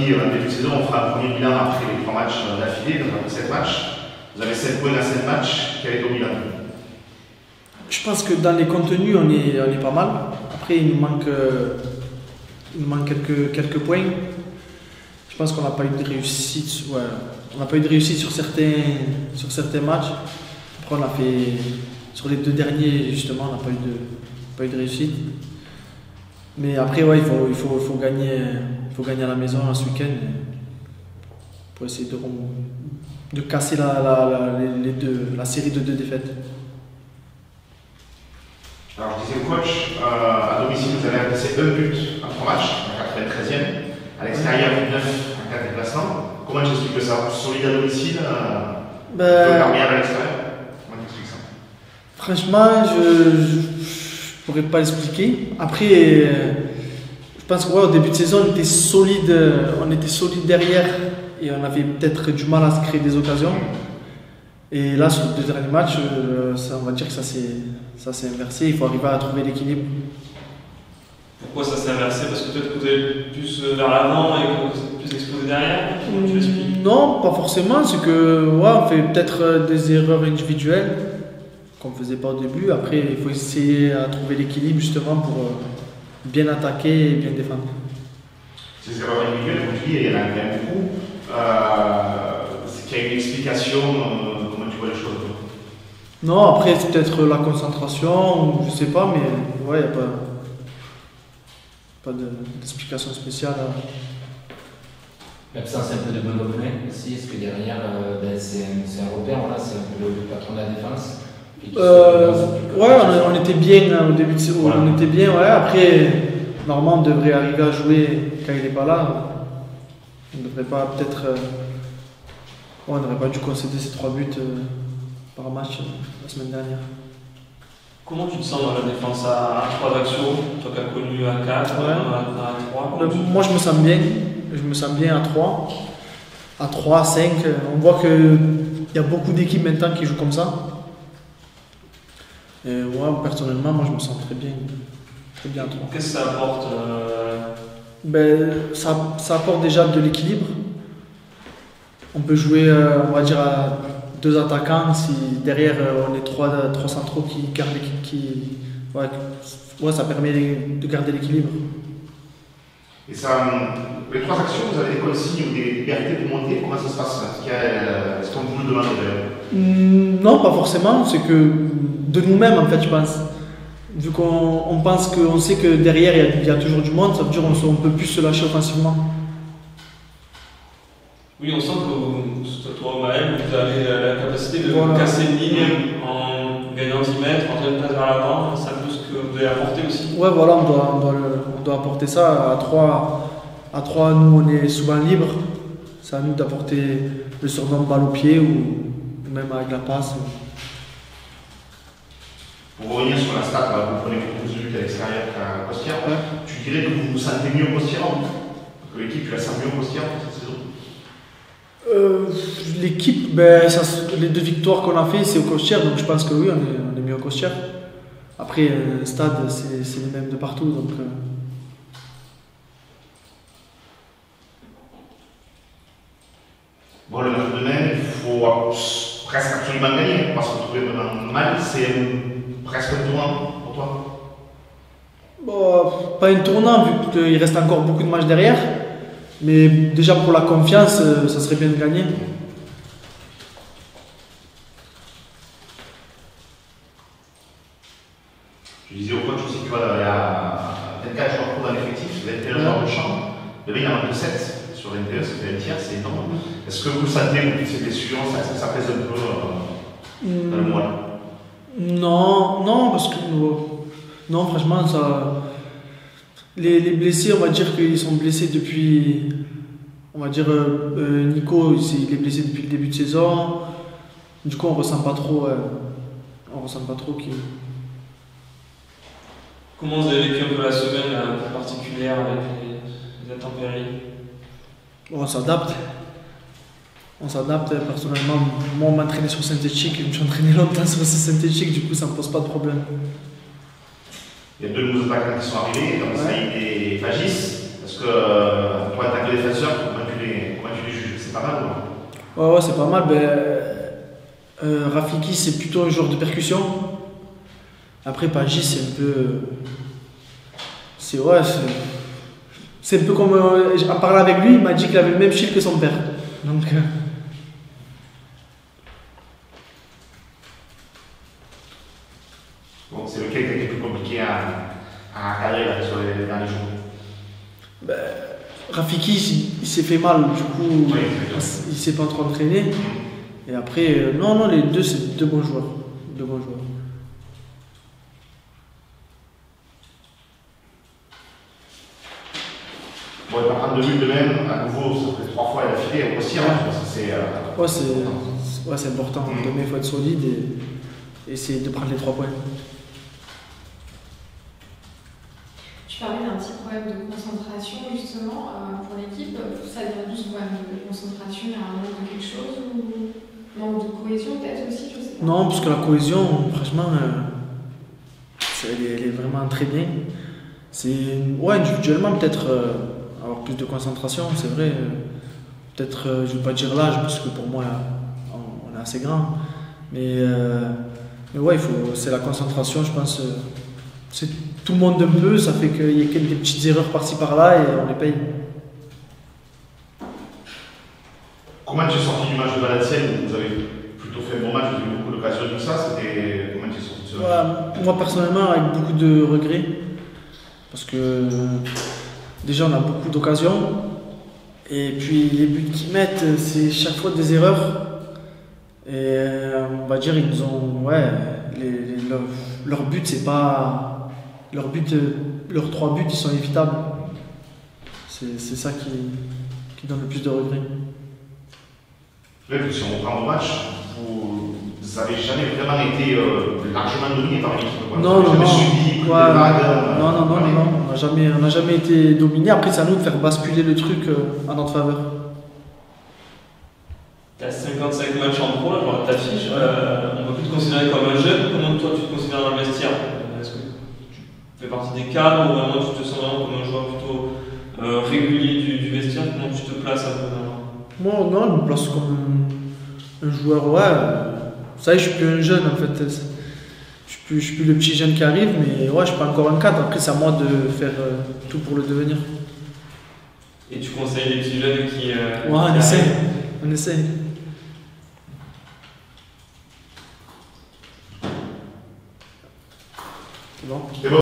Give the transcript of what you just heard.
dit en début de saison, on fera un premier bilan après les trois matchs d'affilée, donc après 7 matchs. Vous avez 7 points dans 7 matchs. Quel est ton bilan? Je pense que dans les contenus, on est, on est pas mal. Après, il nous manque, euh, il nous manque quelques, quelques points. Je pense qu'on n'a pas eu de réussite. Ouais, on n'a pas eu de réussite sur certains, sur certains matchs. Après, on a fait. Sur les deux derniers, justement, on n'a pas, eu de- pas eu de réussite. Mais après, ouais, il faut, il faut, faut gagner, faut gagner à la maison ce week-end pour essayer de, casser la, la, la- les- les deux, la série de deux défaites. Alors, je disais au coach, euh, à domicile, vous avez encaissé un but en trois matchs, en 93e. À l'extérieur, 9 en 4 déplacements. Comment tu expliques ça? Solide à domicile, euh, Ben, à l'extérieur? Comment tu expliques ça? Franchement, je ne pourrais pas l'expliquer. Après, euh, pense qu'au début de saison, on était solide, euh, on était solide derrière et on avait peut-être du mal à se créer des occasions. Et là, sur les deux derniers matchs, euh, ça, on va dire que ça s'est inversé. Il faut arriver à trouver l'équilibre. Pourquoi ça s'est inversé? Parce que peut-être que vous allez plus euh, vers l'avant et que vous êtes plus exposé derrière? Tu Non, pas forcément. C'est que ouais, on fait peut-être des erreurs individuelles qu'on ne faisait pas au début. Après, il faut essayer à trouver l'équilibre justement pour euh, bien attaquer et bien défendre. Ces erreurs individuelles, comme tu dis, il y en a quand même beaucoup. Euh, Est-ce qu'il y a une explication euh, Comment tu vois les choses Non, après, c'est peut-être la concentration ou je sais pas, mais ouais, il n'y a pas, pas de- d'explication spéciale. hein. L'absence un peu de monopole aussi, est-ce que derrière, euh, ben, c'est un, c'est repère, voilà, c'est un peu le, patron de la défense? Euh, ouais, on, on était bien hein, au début de saison. Voilà. On était bien, ouais. Après, Normand devrait arriver à jouer quand il n'est pas là. On ne devrait pas peut-être. euh, ouais, on n'aurait pas dû concéder ces trois buts euh, par match euh, la semaine dernière. Comment tu te sens dans la défense? À, à 3 d'actions Toi qui as connu à 4, Ouais. à, 3 Euh, moi, je me sens bien. Je me sens bien à 3. À 3, à 5. euh, On voit qu'il y a beaucoup d'équipes maintenant qui jouent comme ça. Et moi, personnellement, moi, je me sens très bien. Très bien à 3. Qu'est-ce que ça apporte euh, Ben, ça, ça apporte déjà de l'équilibre. On peut jouer, euh, on va dire, à deux attaquants si derrière euh, on est trois, trois centraux qui gardent qui, ouais, ouais, ça permet de garder l'équilibre. Et ça, hum, les trois actions, vous avez des consignes ou des libertés pour monter? Comment ça se passe? Est-ce qu'on vous le demande d'ailleurs? Hmm, Non, pas forcément. C'est que de nous-mêmes, en fait, je pense. Vu qu'on on pense qu'on sait que derrière il y, a, il y a toujours du monde, ça veut dire qu'on on peut plus se lâcher offensivement. Oui, on sent que toi, Maël, vous avez la, la capacité de Voilà. casser une ligne en gagnant 10 mètres, en train de passe vers l'avant. C'est un peu ce que vous avez apporté aussi. Ouais, voilà, on doit, on doit, le- on doit apporter ça. À 3, à trois, nous, on est souvent libre. C'est à nous d'apporter le surnom balle au pied ou même avec la passe. Pour revenir sur la stat, là, vous prenez beaucoup plus de buts à l'extérieur qu'à Costière. Ouais. Tu dirais que vous vous sentez mieux au Costière Que l'équipe, tu la sens mieux au Costière pour cette saison Euh, L'équipe, ben, ça se- les deux victoires qu'on a fait, c'est au Costière, donc je pense que oui, on est, on est mieux au Costière. Après, euh, le stade, c'est les mêmes de partout. Donc, euh, Bon, le match de demain, il faut presque absolument gagner. Parce que trouver vraiment mal, c'est euh, presque un tournant pour toi. Bon, pas un tournant vu qu'il reste encore beaucoup de matchs derrière. Mais déjà pour la confiance, euh, ça serait bien de gagner. Je disais au coach aussi, tu vois, il y a 24 joueurs pro dans l'effectif, 21 joueurs de champ. Demain, il y en a que 7 sur 21, ça fait un tiers, c'est énorme. Est-ce que vous sentez, vous, ces blessures, ça, ça, ça pèse un peu euh, dans le moral? Non, non, parce que non, franchement, ça. Les, les blessés, on va dire qu'ils sont blessés depuis. On va dire euh, euh, Nico, il est blessé depuis le début de saison. Du coup, on ressent pas trop. euh, on ressent pas trop qu'il. Comment vous avez vécu un peu la semaine particulière avec les, les intempéries? On s'adapte. On s'adapte. Personnellement, moi, on m'entraînait sur synthétique. Je me suis entraîné longtemps sur ce synthétique, du coup, ça me pose pas de problème. Il y a deux nouveaux attaquants qui sont arrivés, donc Ouais. Saïd et Fagis. Est-ce que euh, toi, en tant que défenseur, comment tu les, comment tu les juges C'est pas mal ou non? Ouais, ouais, c'est pas mal. Ben, euh, Rafiki, c'est plutôt un joueur de percussion. Après, Pagis, c'est un peu. C'est ouais, c'est. C'est un peu comme. euh, en parlant avec lui, il m'a dit qu'il avait le même style que son père. Donc. euh, Bon, c'est lequel qui a été plus compliqué à, à cadrer là, sur les derniers jours ben, Rafiki, il, il s'est fait mal, du coup, Oui, il, s'est pas trop entraîné. Et après, euh, non, non, les deux, c'est deux bons joueurs. Deux bons joueurs. Bon, il va prendre deux buts de même, à nouveau, ça fait trois fois d'affilée aussi, hein, parce que c'est. euh, Ouais, c'est ouais, important. Mm. Demain, il faut être solide et, et essayer de prendre les trois points. Tu parlais d'un petit problème de concentration justement euh, pour l'équipe. Ça vient ce problème de concentration? Il un manque de quelque chose ou manque de cohésion peut-être aussi Je sais pas. Non, parce que la cohésion, franchement, euh, elle, est, vraiment très bien. C'est ouais, individuellement peut-être euh, avoir plus de concentration, c'est vrai. peut-être, je ne vais pas dire l'âge parce que pour moi, on, est assez grand. Mais, mais ouais, c'est la concentration, je pense. C'est tout le monde un peu, ça fait qu'il y a quelques petites erreurs par-ci par-là et on les paye. Comment tu es sorti du match de Valenciennes Vous avez plutôt fait un bon match, vous avez eu beaucoup d'occasions tout ça. C'était. Comment tu es sorti de ce match Ouais, moi personnellement, avec beaucoup de regrets, parce que déjà on a beaucoup d'occasions, et puis les buts qu'ils mettent, c'est chaque fois des erreurs. Et euh, on va dire, ils nous ont. Ouais, les, les- leur, leur but, c'est pas. Leur but, euh, leurs trois buts, ils sont évitables. C'est c'est ça qui, qui donne le plus de regrets. Là, si on reprend au match, vous n'avez jamais vraiment été euh, largement dominé par l'équipe. quoi. Non, non, non. subi Ouais, non, vagues, euh, non, non, non, ouais. non, non, on n'a jamais, on jamais été dominé. Après, c'est à nous de faire basculer le truc euh, en notre faveur. T'as 55 matchs en pro, là, vois ta fiche. Euh, on peut plus te considérer comme un jeune. Comment toi tu te considères dans le vestiaire Euh, Est-ce que tu fais partie des cadres ou vraiment tu te sens vraiment comme un joueur plutôt euh, régulier du, du vestiaire? Comment tu te places un peu. Moi, non, je me place comme un joueur, ouais. Ça y est, je suis plus un jeune en fait. Je suis plus, je suis plus le petit jeune qui arrive, mais ouais, je suis pas encore un cadre. Après, c'est à moi de faire euh, tout pour le devenir. Et tu conseilles les petits jeunes qui. euh, Ouais, on arrivent? On bon? C'est bon.